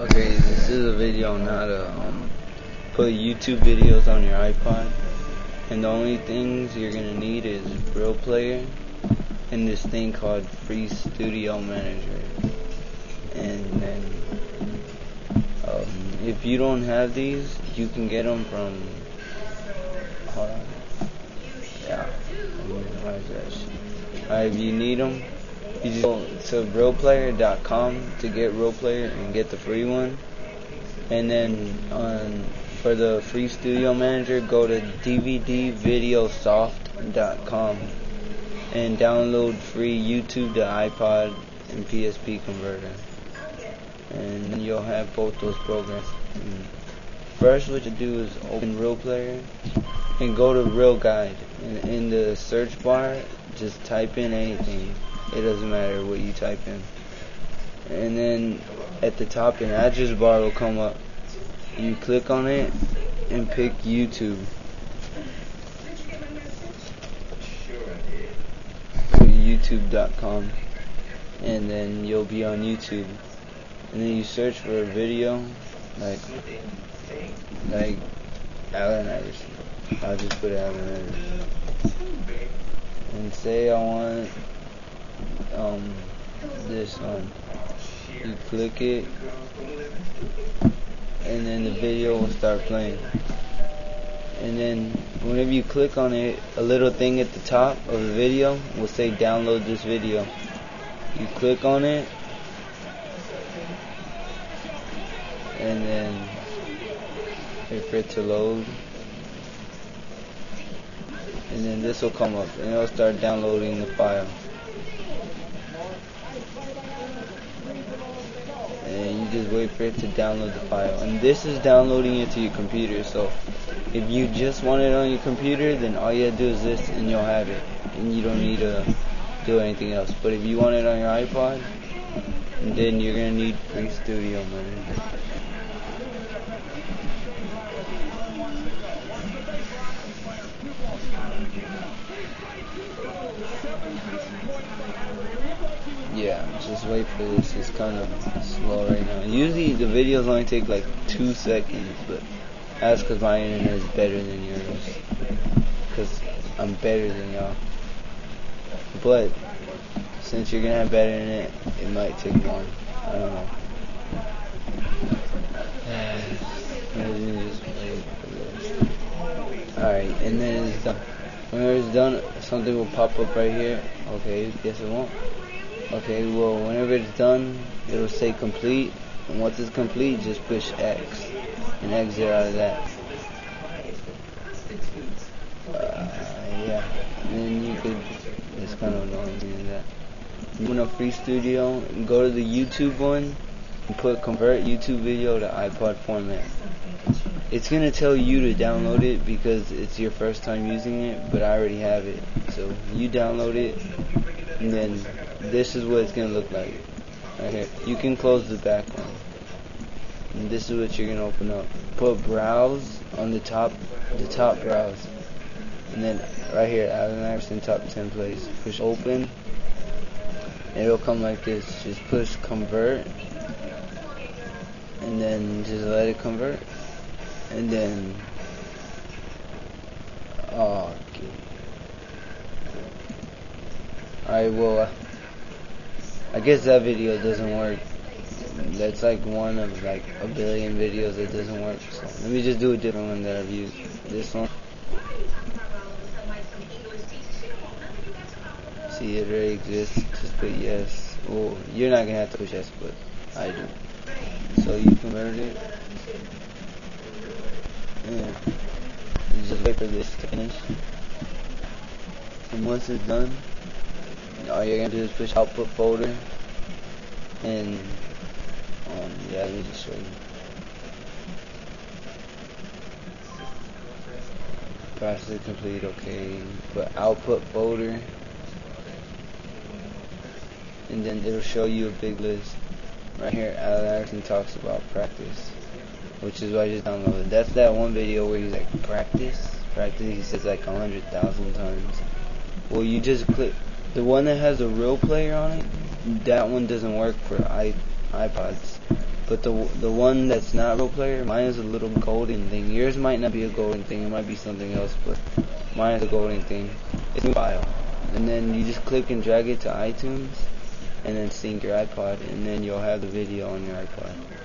Okay, this is a video on how to um, put YouTube videos on your iPod. And the only things you're gonna need is Real Player and this thing called Free Studio Manager. And then, um, if you don't have these, you can get them from. On. Yeah. Alright, if you need them, you just go to realplayer.com to get Real Player and get the free one. And then on for the free studio manager, go to dvdvideosoft.com and download free YouTube to iPod and PSP converter. And you'll have both those programs. And first, what you do is open Real Player and go to Real Guide. And in the search bar, just type in anything. It doesn't matter what you type in. And then at the top, an address bar will come up. You click on it and pick YouTube. YouTube.com and then you'll be on YouTube. And then you search for a video like like Allen Iverson. I'll just put Allen Iverson. And say I want um this one. You click it and then the video will start playing. And then whenever you click on it, a little thing at the top of the video will say download this video. You click on it and then wait for it to load. And then this will come up and it'll start downloading the file. and you just wait for it to download the file. And this is downloading it to your computer. So if you just want it on your computer, then all you have to do is this, and you'll have it, and you don't need to do anything else. But if you want it on your iPod, then you're gonna need Free Studio Manager. Yeah, just wait for this. It's kind of slow right now. Usually the videos only take like two seconds, but that's because my internet is better than yours. Because I'm better than y'all. But since you're gonna have better internet, it might take long. I don't know. Alright, and then it's done. When it's done, something will pop up right here. Okay, guess it won't. Okay, well, whenever it's done, it'll say complete. And once it's complete, just push X and exit out of that. Uh, yeah, and then you could, it's kind of annoying doing that. You want a free studio, go to the YouTube one and put convert YouTube video to iPod format. It's gonna tell you to download it because it's your first time using it, but I already have it. So you download it, and then this is what it's gonna look like. Right here. You can close the back one. And this is what you're gonna open up. Put browse on the top, the top browse, and then right here, Allen Iverson top 10 plays. Push open. And it'll come like this. Just push convert, and then just let it convert and then oh okay. Alright well I guess that video doesn't work. That's like one of like a billion videos that doesn't work. So let me just do a different one that I've used. This one. See it already exists. Just put yes. Well you're not gonna have to push yes but I do. So you convert it. Yeah. You just wait for this to finish. And once it's done, all you're gonna do is push output folder and um yeah, let me just show you. Process complete, okay. Put output folder and then it'll show you a big list. Right here, Iverson talks about practice which is why I just downloaded. That's that one video where he's like, practice, practice, he says like a hundred thousand times. Well, you just click, the one that has a real player on it, that one doesn't work for i iPods. But the the one that's not real player, mine is a little golden thing. Yours might not be a golden thing. It might be something else, but mine is a golden thing. It's a file, and then you just click and drag it to iTunes, and then sync your iPod, and then you'll have the video on your iPod.